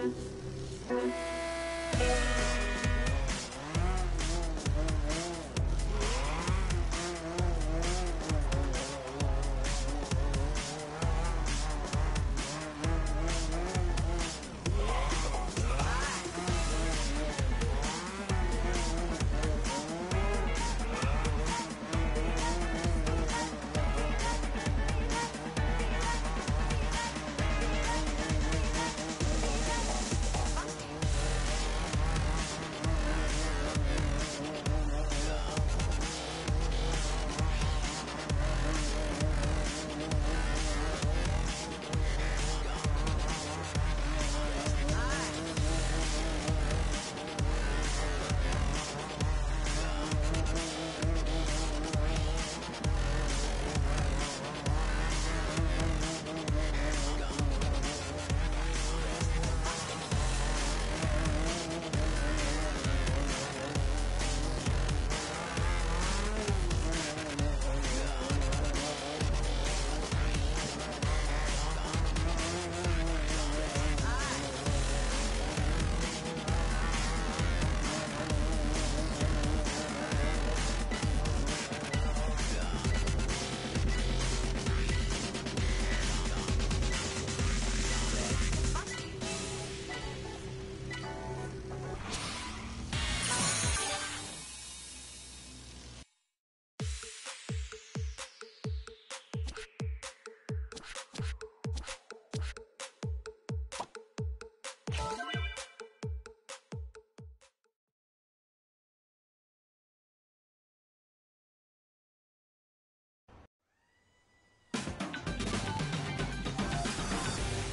Thank you.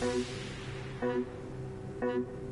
And, and, and.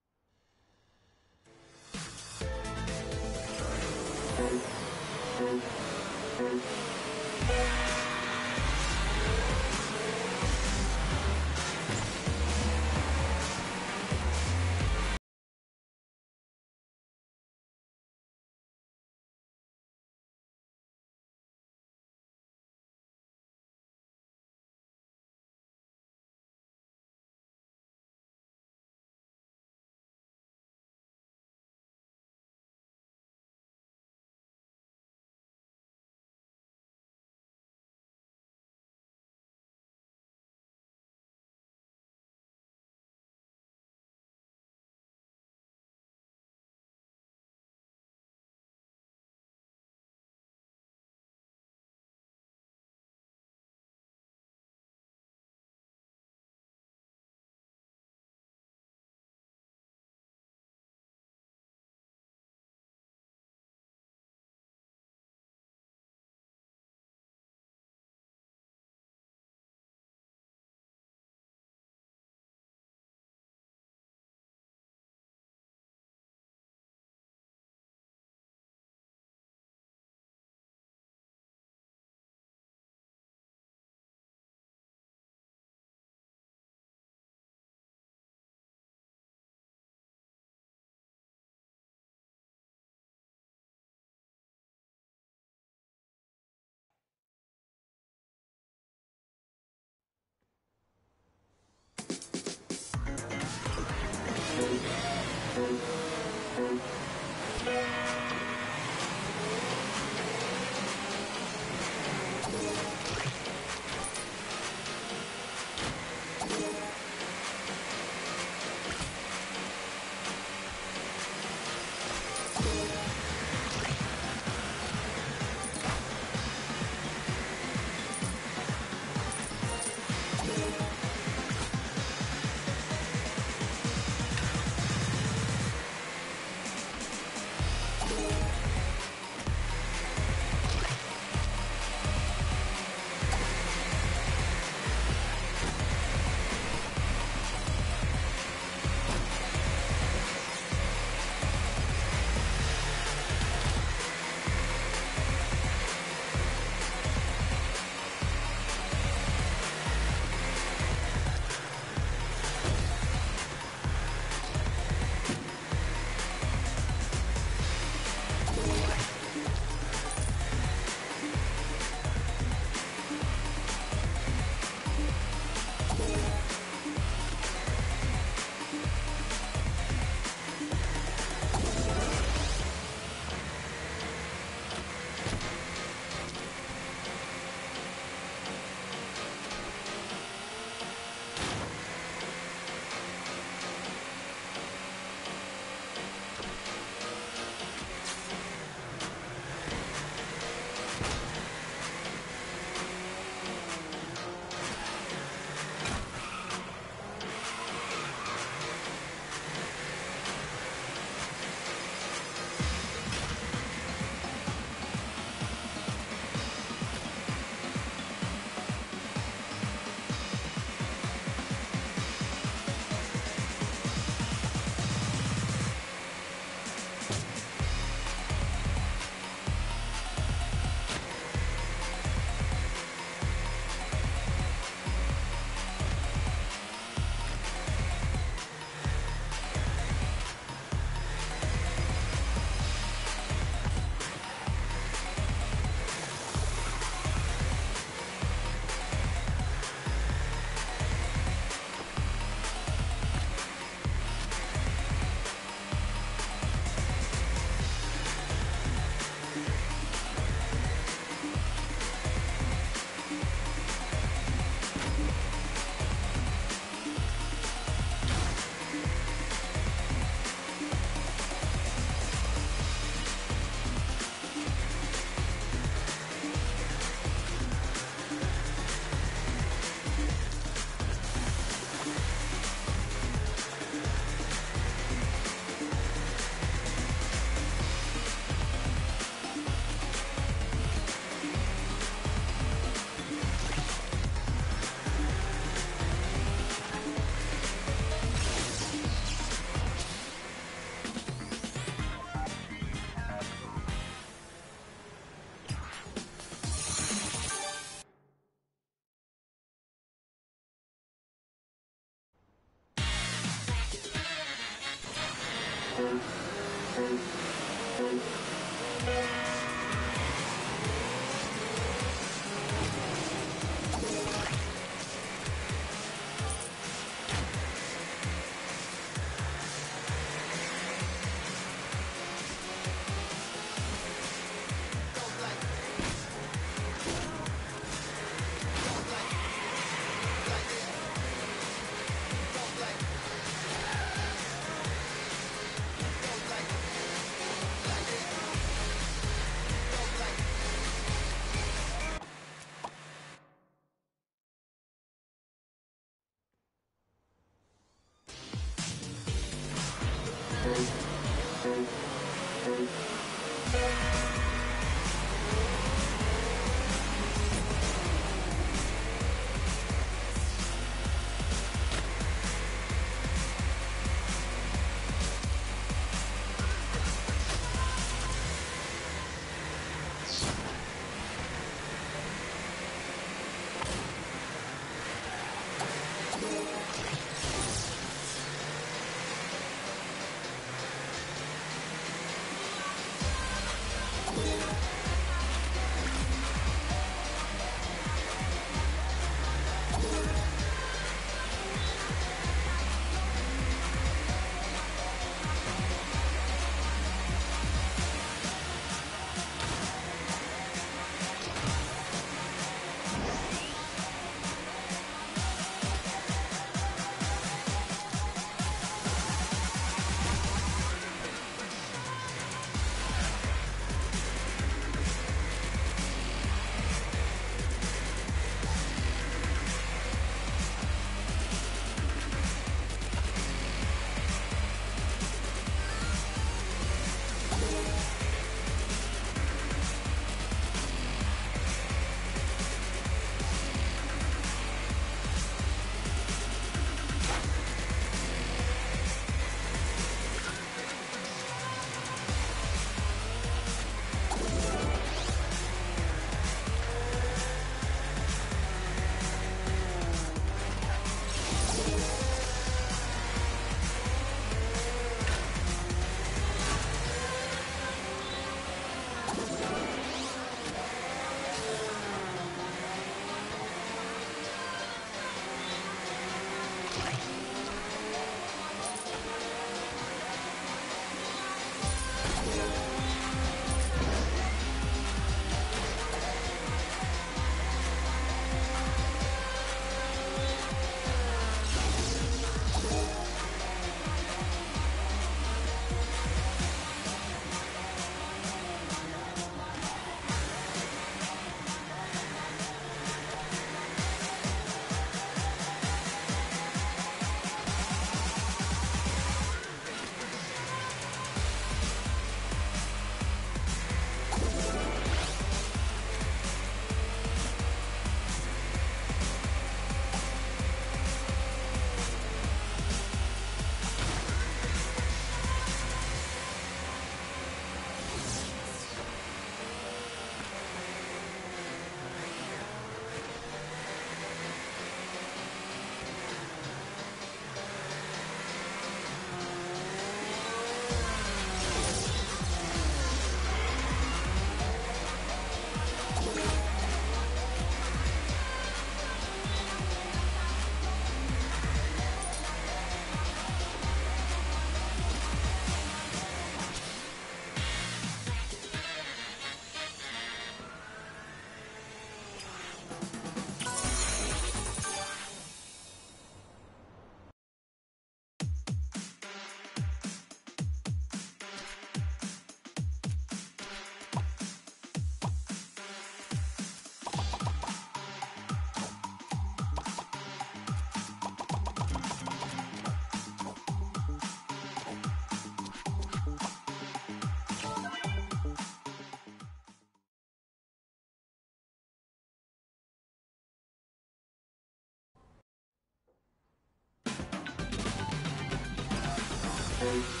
Bye.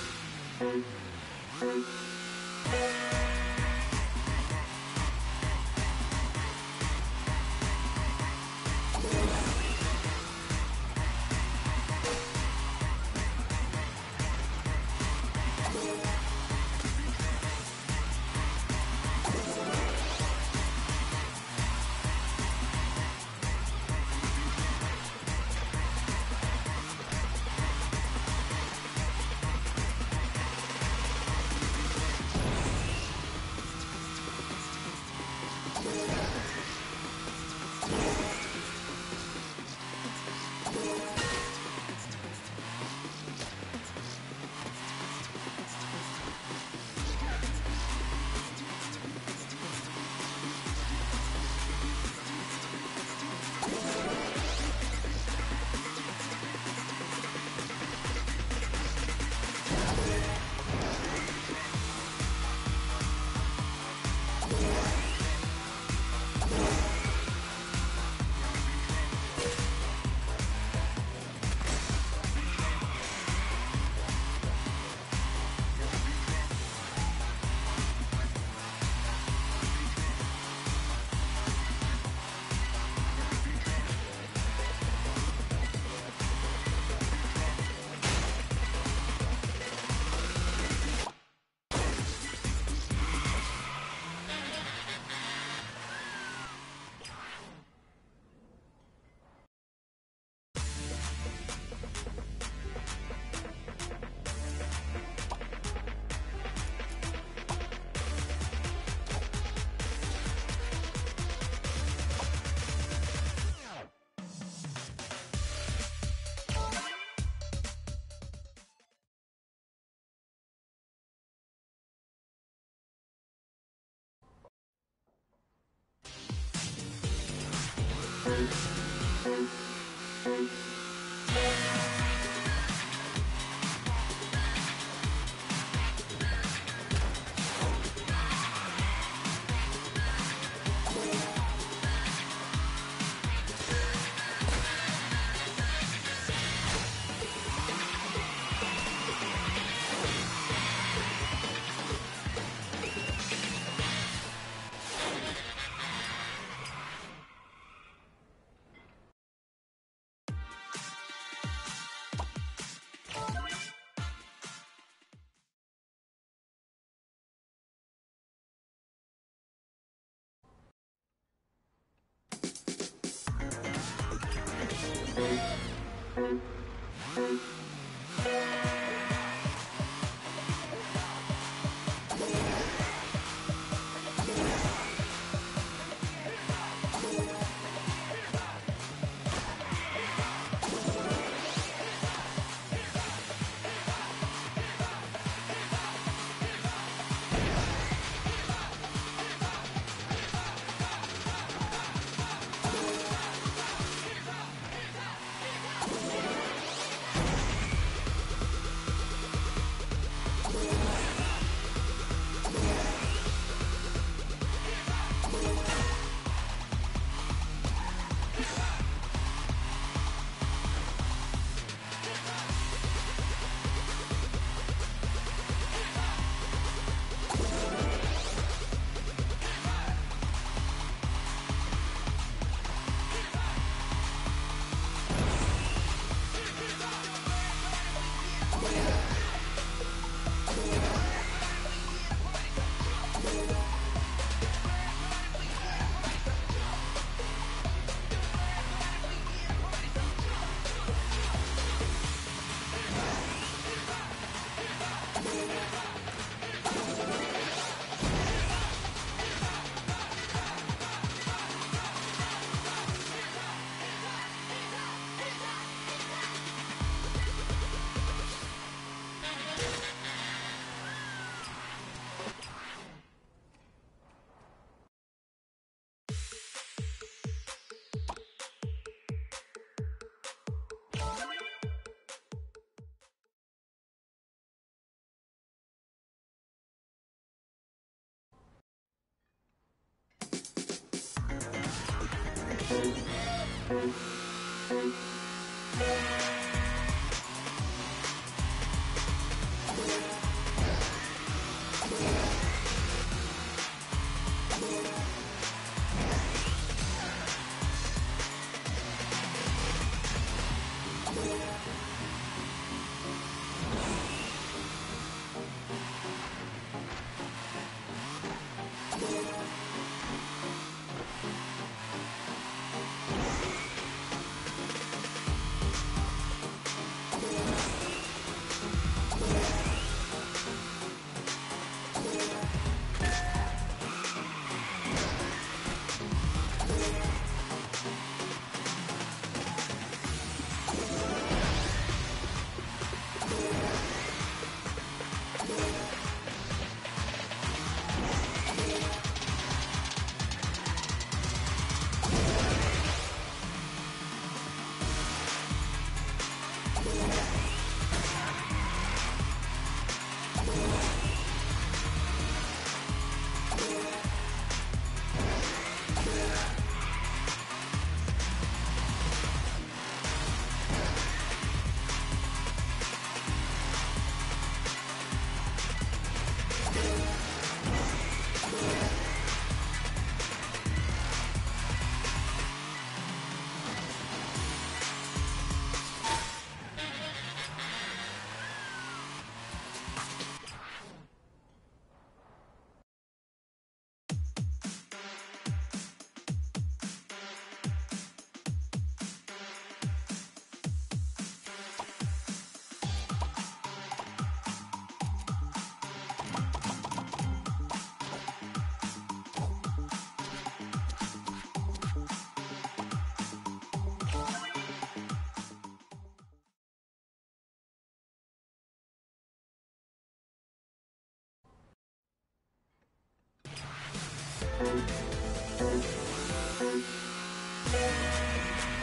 Thank you.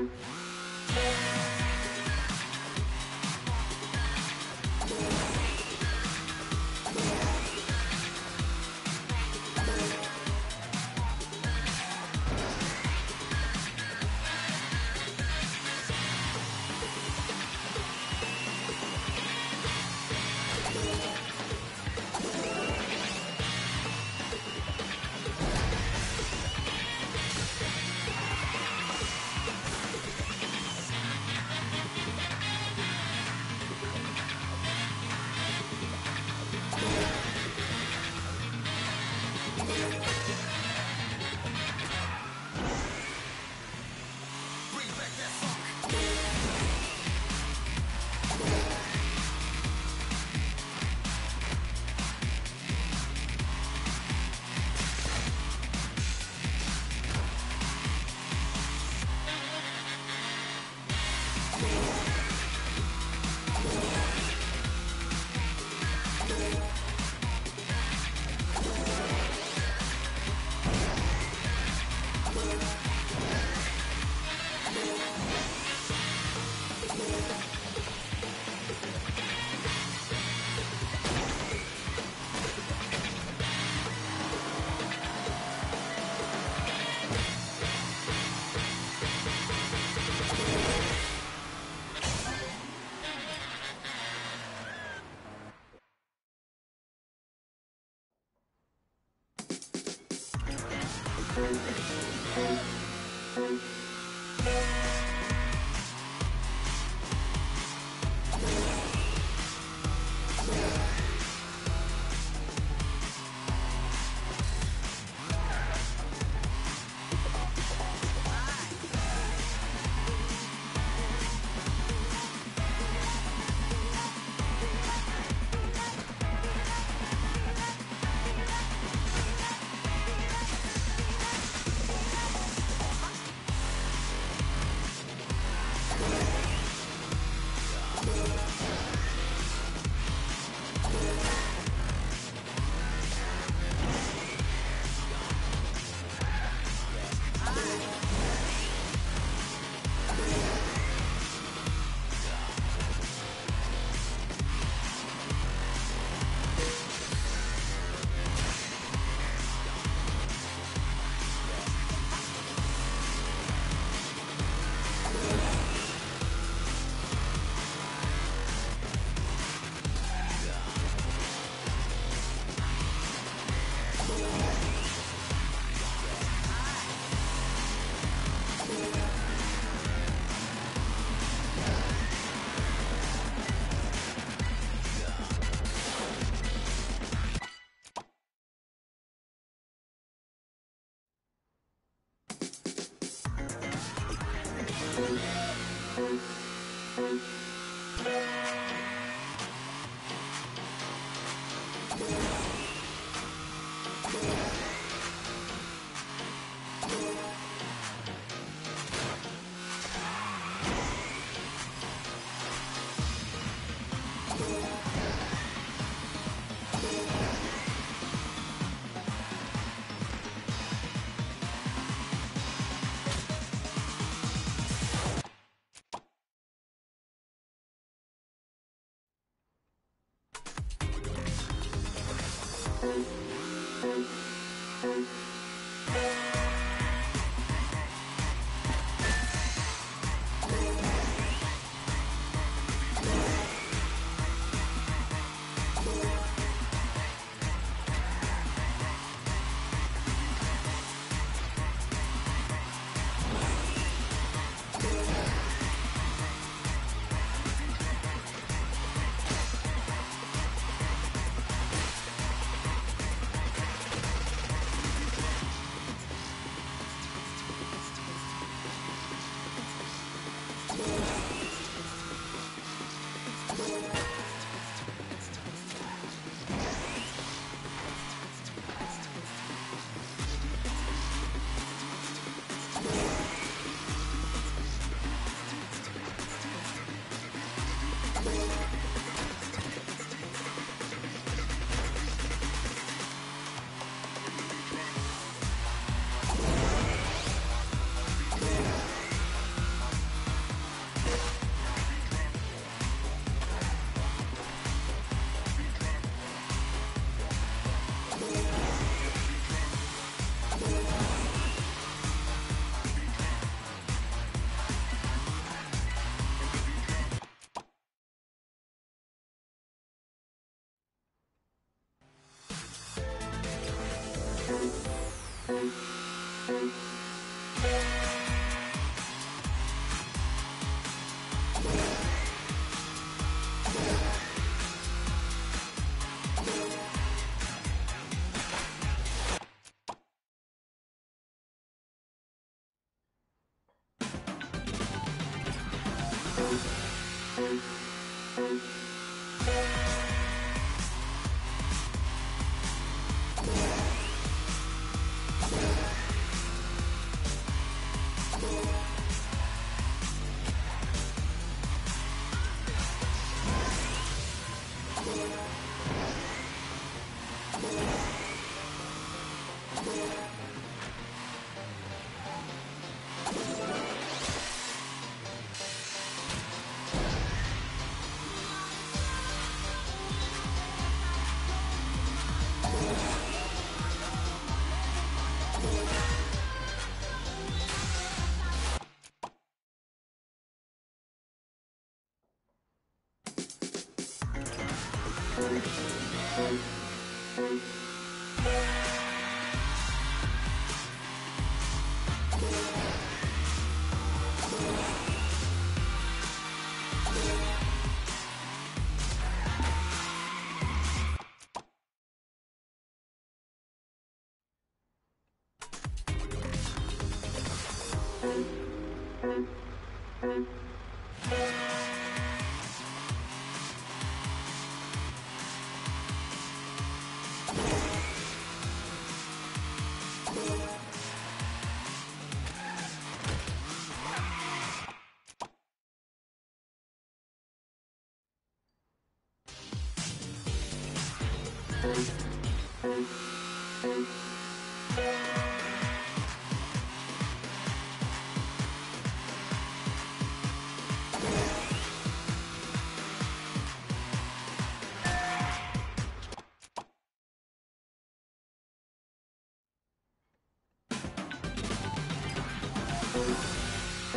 Bye.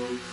Shake it,